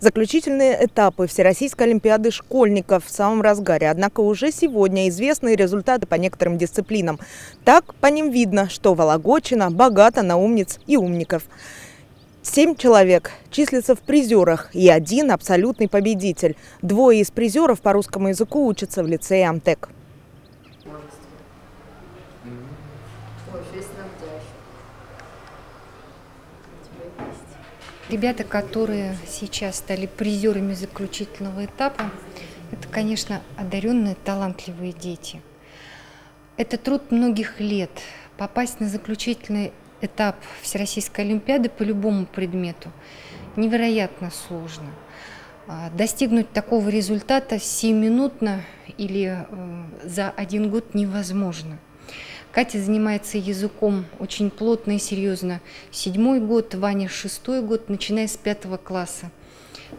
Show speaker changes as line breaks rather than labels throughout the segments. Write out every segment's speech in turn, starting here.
Заключительные этапы Всероссийской Олимпиады школьников в самом разгаре. Однако уже сегодня известны результаты по некоторым дисциплинам. Так по ним видно, что Вологодчина богата на умниц и умников. Семь человек числятся в призерах и один абсолютный победитель. Двое из призеров по русскому языку учатся в лицее Амтек.
Ребята, которые сейчас стали призерами заключительного этапа, это, конечно, одаренные, талантливые дети. Это труд многих лет. Попасть на заключительный этап Всероссийской Олимпиады по любому предмету невероятно сложно. А, достигнуть такого результата сиюминутно или э, за один год невозможно. Катя занимается языком очень плотно и серьезно. Седьмой год, Ваня шестой год, начиная с пятого класса.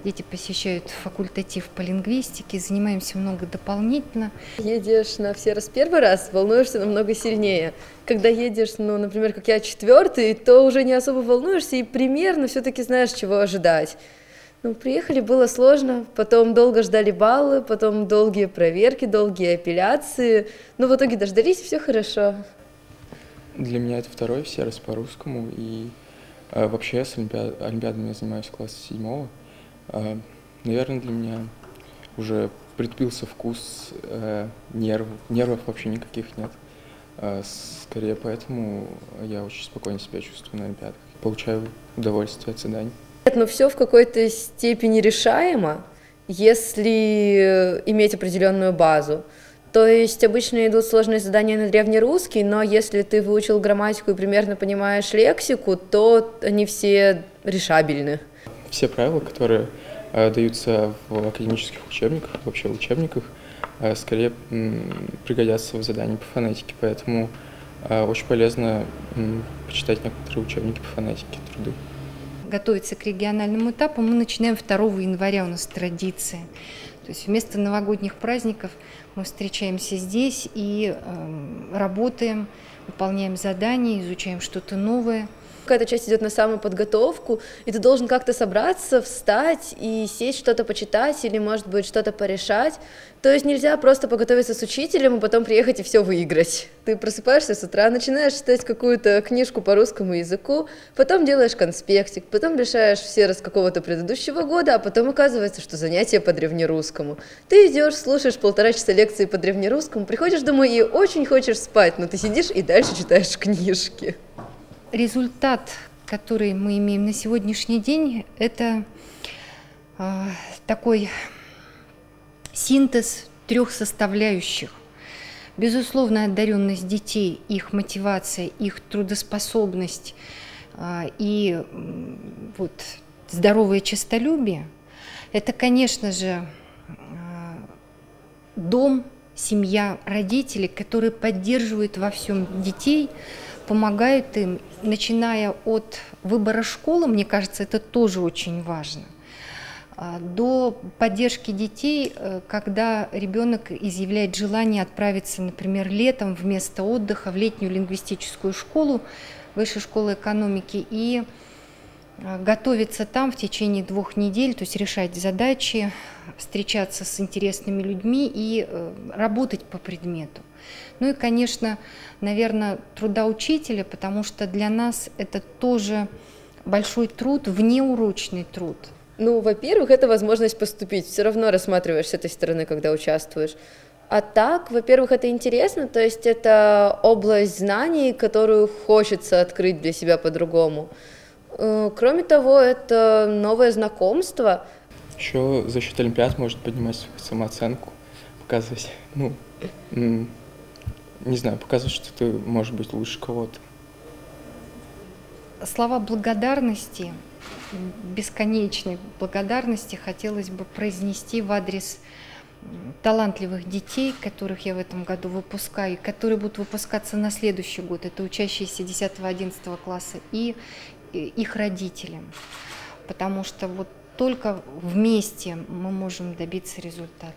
Дети посещают факультатив по лингвистике, занимаемся много дополнительно.
Едешь на все раз первый раз, волнуешься намного сильнее. Когда едешь, ну, например, как я, четвертый, то уже не особо волнуешься и примерно все-таки знаешь, чего ожидать. Ну, приехали, было сложно, потом долго ждали баллы, потом долгие проверки, долгие апелляции, но в итоге дождались, все хорошо.
Для меня это второй все раз по-русскому, и э, вообще с олимпиад, олимпиадами я занимаюсь класса седьмого. Э, наверное, для меня уже притупился вкус э, нерв, нервов вообще никаких нет. Э, скорее поэтому я очень спокойно себя чувствую на олимпиадах, получаю удовольствие от заданий.
Но все в какой-то степени решаемо, если иметь определенную базу. То есть обычно идут сложные задания на древнерусский, но если ты выучил грамматику и примерно понимаешь лексику, то они все решабельны.
Все правила, которые э, даются в академических учебниках, вообще в учебниках, э, скорее м, пригодятся в задании по фонетике, поэтому э, очень полезно м, почитать некоторые учебники по фонетике, труды
готовиться к региональному этапу, мы начинаем 2 января, у нас традиция. То есть вместо новогодних праздников мы встречаемся здесь и э, работаем, выполняем задания, изучаем что-то новое –
какая-то часть идет на самоподготовку, и ты должен как-то собраться, встать и сесть что-то почитать или, может быть, что-то порешать. То есть нельзя просто подготовиться с учителем и потом приехать и все выиграть. Ты просыпаешься с утра, начинаешь читать какую-то книжку по русскому языку, потом делаешь конспектик, потом решаешь все раз какого-то предыдущего года, а потом оказывается, что занятие по древнерусскому. Ты идешь, слушаешь полтора часа лекции по древнерусскому, приходишь домой и очень хочешь спать, но ты сидишь и дальше читаешь книжки
результат, который мы имеем на сегодняшний день, это э, такой синтез трех составляющих. Безусловно, одаренность детей, их мотивация, их трудоспособность э, и э, вот, здоровое честолюбие – это, конечно же, э, дом, семья, родители, которые поддерживают во всем детей – помогают им, начиная от выбора школы, мне кажется, это тоже очень важно, а, до поддержки детей, э, когда ребенок изъявляет желание отправиться, например, летом вместо отдыха в летнюю лингвистическую школу, высшей школы экономики, и готовиться там в течение двух недель, то есть решать задачи, встречаться с интересными людьми и э, работать по предмету. Ну и, конечно, наверное, труда учителя, потому что для нас это тоже большой труд, внеурочный труд.
Ну, во-первых, это возможность поступить. Все равно рассматриваешь с этой стороны, когда участвуешь. А так, во-первых, это интересно, то есть это область знаний, которую хочется открыть для себя по-другому. Э, кроме того, это новое знакомство.
Еще за счет Олимпиад может поднимать самооценку, показывать, ну, не знаю, показывать, что ты можешь быть лучше кого-то.
Слова благодарности, бесконечной благодарности хотелось бы произнести в адрес талантливых детей, которых я в этом году выпускаю, которые будут выпускаться на следующий год. Это учащиеся 10-11 класса и их родителям. Потому что вот только вместе мы можем добиться результата.